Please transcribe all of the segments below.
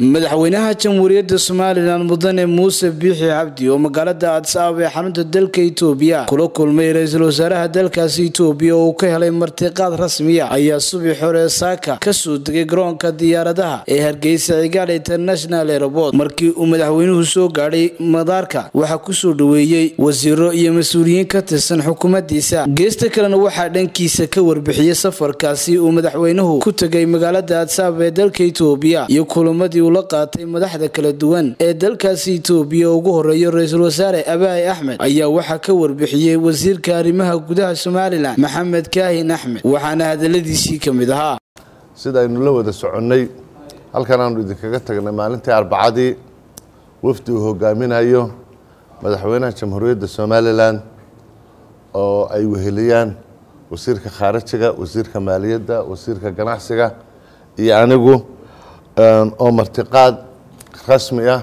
madaxweynaha jamhuuriyadda somalilan mudane muuse biixi cabdi oo magaalada addis ababa ee xarunta dalka itoobiya kula kulmay ra'iisul wasaaraha dalkaasi itoobiya oo uu ka helay martiqaad rasmiya ayaa subax hore saaka ka soo degay garoonka diyaaradaha ee hargeysa cigaal international airport. Markii uu madaxweynuhu soo gaadhay madaarka waxaa ku soo dhaweeyey wasiiro iyo mas'uuliyiin ka tirsan xukuumaddiisa. Geesta kalena waxaa dhankiisa ka warbixiyey safarkaasi uu madaxweynuhu ku tegay magaalada addis ababa ee dalka itoobiya iyo kulamadii la qaatay madaxda kala duwan ee dalkaasi itoobiya. Ugu horeeyo ra'iisul wasaare abaahi axmed ayaa waxaa ka warbixiyey wasiirka arrimaha gudaha somalilan maxamed kaahin axmed waxaana hadaladiisii ka mid ahaa. Sida aynu la wada soconnay halkan aanu idinkaga tagnay maalintii arbacadii wafdi uu hogaaminayo madaxweynaha jamhuuriyadda somalilan oo ay weheliyaan wasiirka khaarijiga wasiirka maaliyadda wasiirka ganacsiga iyo anigu oo martiqaad rasmi ah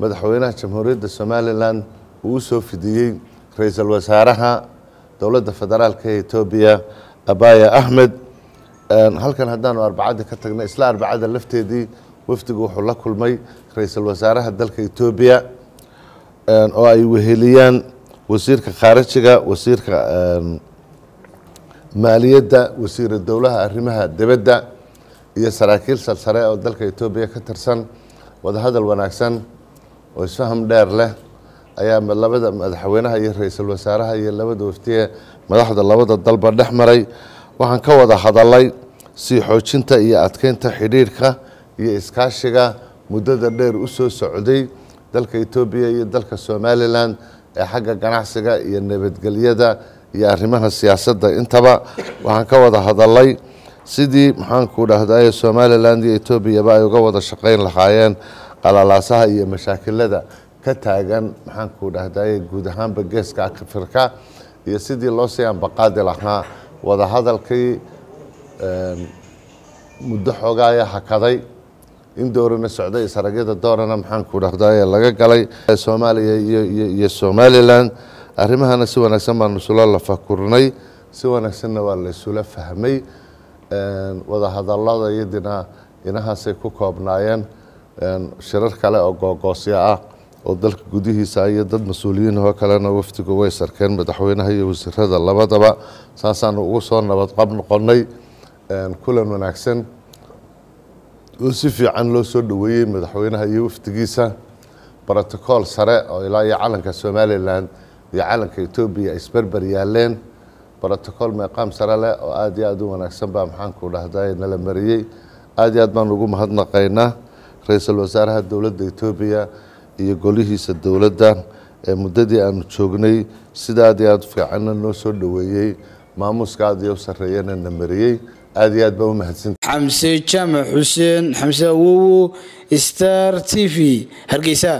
madaxweynaha jamhuuriyadda somalilan uu u soo fidiyey ra'iisul wasaaraha dowladda federaalka ee etoobiya abaya axmed halkan haddaanu arbacadii ka tagnay isla arbacada lafteedii wafdigu wuxuu la kulmay ra'iisul wasaaraha dalka etoobiya oo ay weheliyaan wasiirka khaarijiga wasiirka maaliyadda wasiira dowlaha arrimaha dibadda iyo saraakiil salsare oo dalka etoobiya ka tirsan wadahadal wanaagsan oo isfaham dheer leh ayaa labada madaxweynaha iyo ra'iisul wasaaraha iyo labada waftiye madaxda labada dalba dhex maray. Waxaan ka wada hadalay sii xoojinta iyo adkeynta xidhiirhka iyo iskaashiga muddada dheer u soo socday dalka etoobiya iyo dalka somalilan ee xagga ganacsiga iyo nabadgelyada iyo arrimaha siyaasadda. Intaba waxaan ka wada hadalay sidii maxaanku dhahdaye somalilan iyo etoobiyaba ay uga wada shaqeyn lahaayeen qalalaasaha iyo mashaakilada ka taagan maxaanku dhahdaye guud ahaanba geeska afrika iyo sidii loo sii ambaqaadi lahaa wadahadalkii muddo xoogaaya hakaday in doorana socday isaragyada doorana maxaanku dhahdaye laga galay soomaaliya iyo somalilan arrimahana si wanaagsan baanu isula lafakurnay si wanaagsanna waa la isula fahmay wadahadalada iyadina inahaasay ku koobnaayeen shirar kale oo googoosyo ah oo dalka gudihiisa iyo dad mas'uuliyiin oo kalena wafdigu way sarkeen madaxweynaha iyo wasiirada labadaba. Saasaanu ugu soo nabad qab noqonnay kulan wanaagsan oo si fiican loo soo dhoweeyey madaxweynaha iyo wafdigiisa. Brotocool sare oo ilaa iyo calanka somalilan iyo calanka etoobiya isberber yaaleen brotocool meeqaam sare leh oo aad iyo aad u wanaagsan baa maxaanku dhahday nala mariyey aad iyo aad baan ugu mahadnaqaynaa ra'iisul wasaaraha dowladda etoobiya iyo golihiisa dowladda ee muddadii aanu joognay. Sida aad iyo aad fiicanna noo soo dhoweeyey maamuuska aad iyo u sarreeyana na mariyey aad iyo aad baa u mahadsan xamse jaamac xuseen xamse awowo star t v. Hargeysa